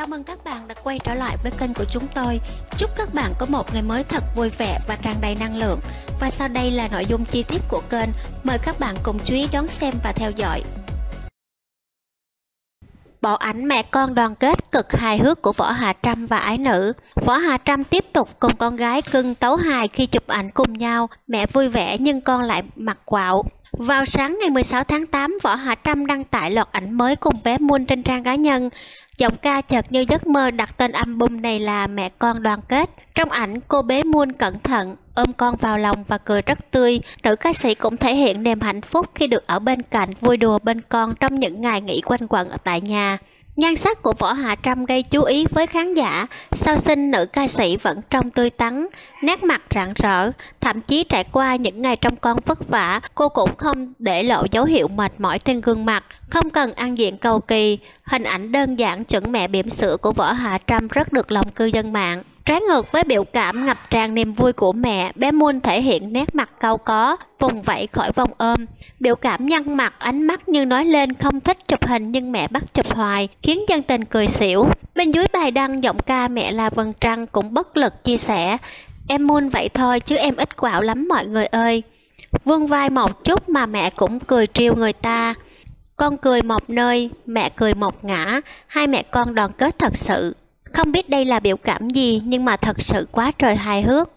Chào mừng các bạn đã quay trở lại với kênh của chúng tôi. Chúc các bạn có một ngày mới thật vui vẻ và tràn đầy năng lượng. Và sau đây là nội dung chi tiết của kênh. Mời các bạn cùng chú ý đón xem và theo dõi. Bộ ảnh mẹ con đoàn kết cực hài hước của Võ Hà Trâm và ái nữ. Võ Hà Trâm tiếp tục cùng con gái cưng tấu hài khi chụp ảnh cùng nhau. Mẹ vui vẻ nhưng con lại mặt quạo. Vào sáng ngày 16 tháng 8, Võ Hạ Trâm đăng tải loạt ảnh mới cùng bé Moon trên trang cá nhân. Giọng ca chợt như giấc mơ đặt tên album này là Mẹ con đoàn kết. Trong ảnh, cô bé Moon cẩn thận, ôm con vào lòng và cười rất tươi. Nữ ca sĩ cũng thể hiện niềm hạnh phúc khi được ở bên cạnh vui đùa bên con trong những ngày nghỉ quanh quẩn ở tại nhà. Nhan sắc của Võ Hạ Trâm gây chú ý với khán giả, sau sinh nữ ca sĩ vẫn trông tươi tắn, nét mặt rạng rỡ, thậm chí trải qua những ngày trong con vất vả, cô cũng không để lộ dấu hiệu mệt mỏi trên gương mặt, không cần ăn diện cầu kỳ, hình ảnh đơn giản chuẩn mẹ bỉm sữa của Võ Hạ Trâm rất được lòng cư dân mạng. Trái ngược với biểu cảm ngập tràn niềm vui của mẹ, bé Moon thể hiện nét mặt cau có, vùng vẫy khỏi vòng ôm. Biểu cảm nhăn mặt, ánh mắt như nói lên không thích chụp hình nhưng mẹ bắt chụp hoài, khiến dân tình cười xỉu. Bên dưới bài đăng giọng ca mẹ là Vân Trăng cũng bất lực chia sẻ. Em Moon vậy thôi chứ em ít quạo lắm mọi người ơi. Vương vai một chút mà mẹ cũng cười trêu người ta. Con cười một nơi, mẹ cười một ngã, hai mẹ con đoàn kết thật sự. Không biết đây là biểu cảm gì nhưng mà thật sự quá trời hài hước.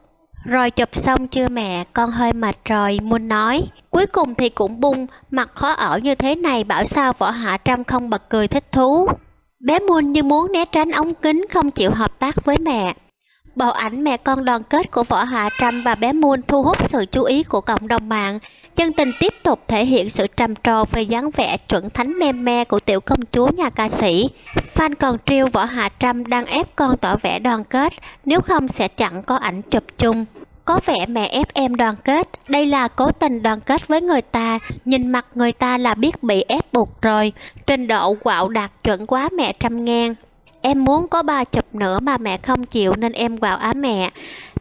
Rồi chụp xong chưa mẹ, con hơi mệt rồi, muốn nói. Cuối cùng thì cũng bung, mặt khó ở như thế này bảo sao võ hạ trăm không bật cười thích thú. Bé Moon như muốn né tránh ống kính không chịu hợp tác với mẹ. Bộ ảnh mẹ con đoàn kết của Võ Hạ Trâm và bé Moon thu hút sự chú ý của cộng đồng mạng. Chân tình tiếp tục thể hiện sự trầm trồ về dáng vẻ chuẩn thánh me me của tiểu công chúa nhà ca sĩ. Fan còn trêu Võ Hạ Trâm đang ép con tỏ vẻ đoàn kết, nếu không sẽ chẳng có ảnh chụp chung. Có vẻ mẹ ép em đoàn kết, đây là cố tình đoàn kết với người ta, nhìn mặt người ta là biết bị ép buộc rồi, trình độ quạo đạt chuẩn quá mẹ trăm ngang. Em muốn có ba chụp nữa mà mẹ không chịu nên em quạo á mẹ.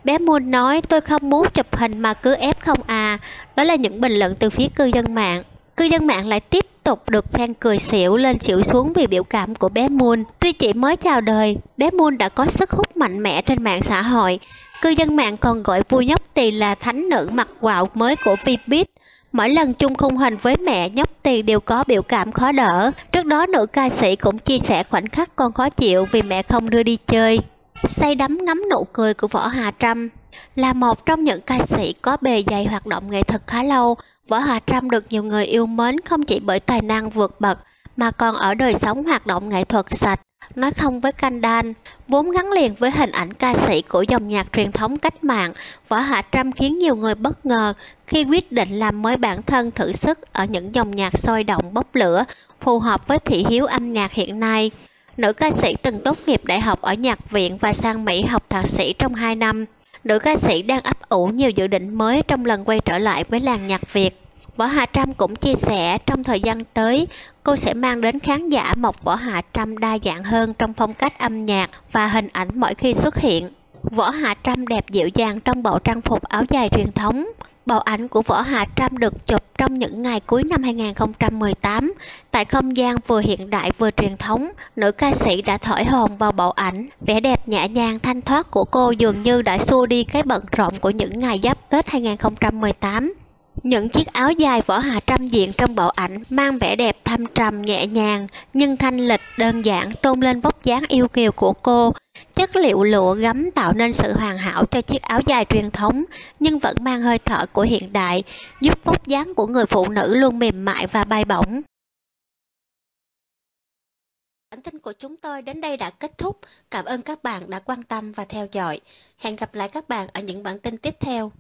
Bé Moon nói tôi không muốn chụp hình mà cứ ép không à. Đó là những bình luận từ phía cư dân mạng. Cư dân mạng lại tiếp tục được fan cười xỉu lên xỉu xuống vì biểu cảm của bé Moon. Tuy chỉ mới chào đời, bé Moon đã có sức hút mạnh mẽ trên mạng xã hội. Cư dân mạng còn gọi vui nhóc tỳ là thánh nữ mặc quạo mới của Vbiz. Mỗi lần chung khung hình với mẹ nhóc tỳ đều có biểu cảm khó đỡ. Trước đó nữ ca sĩ cũng chia sẻ khoảnh khắc con khó chịu vì mẹ không đưa đi chơi. Say đắm ngắm nụ cười của Võ Hà Trâm Là một trong những ca sĩ có bề dày hoạt động nghệ thuật khá lâu, Võ Hòa Trâm được nhiều người yêu mến không chỉ bởi tài năng vượt bậc mà còn ở đời sống hoạt động nghệ thuật sạch, nói không với canh đan, vốn gắn liền với hình ảnh ca sĩ của dòng nhạc truyền thống cách mạng, Võ Hạ Trâm khiến nhiều người bất ngờ khi quyết định làm mới bản thân thử sức ở những dòng nhạc sôi động bốc lửa, phù hợp với thị hiếu âm nhạc hiện nay. Nữ ca sĩ từng tốt nghiệp đại học ở nhạc viện và sang Mỹ học thạc sĩ trong 2 năm. Nữ ca sĩ đang ấp ủ nhiều dự định mới trong lần quay trở lại với làng nhạc Việt. Võ Hạ Trâm cũng chia sẻ trong thời gian tới, cô sẽ mang đến khán giả một Võ Hạ Trâm đa dạng hơn trong phong cách âm nhạc và hình ảnh mỗi khi xuất hiện. Võ Hạ Trâm đẹp dịu dàng trong bộ trang phục áo dài truyền thống. Bộ ảnh của Võ Hạ Trâm được chụp trong những ngày cuối năm 2018. Tại không gian vừa hiện đại vừa truyền thống, nữ ca sĩ đã thổi hồn vào bộ ảnh. Vẻ đẹp nhã nhàng thanh thoát của cô dường như đã xua đi cái bận rộn của những ngày giáp Tết 2018. Những chiếc áo dài võ hà trăm diện trong bộ ảnh mang vẻ đẹp thâm trầm nhẹ nhàng nhưng thanh lịch đơn giản tôn lên vóc dáng yêu kiều của cô. Chất liệu lụa gấm tạo nên sự hoàn hảo cho chiếc áo dài truyền thống nhưng vẫn mang hơi thở của hiện đại, giúp vóc dáng của người phụ nữ luôn mềm mại và bay bổng. Bản tin của chúng tôi đến đây đã kết thúc. Cảm ơn các bạn đã quan tâm và theo dõi. Hẹn gặp lại các bạn ở những bản tin tiếp theo.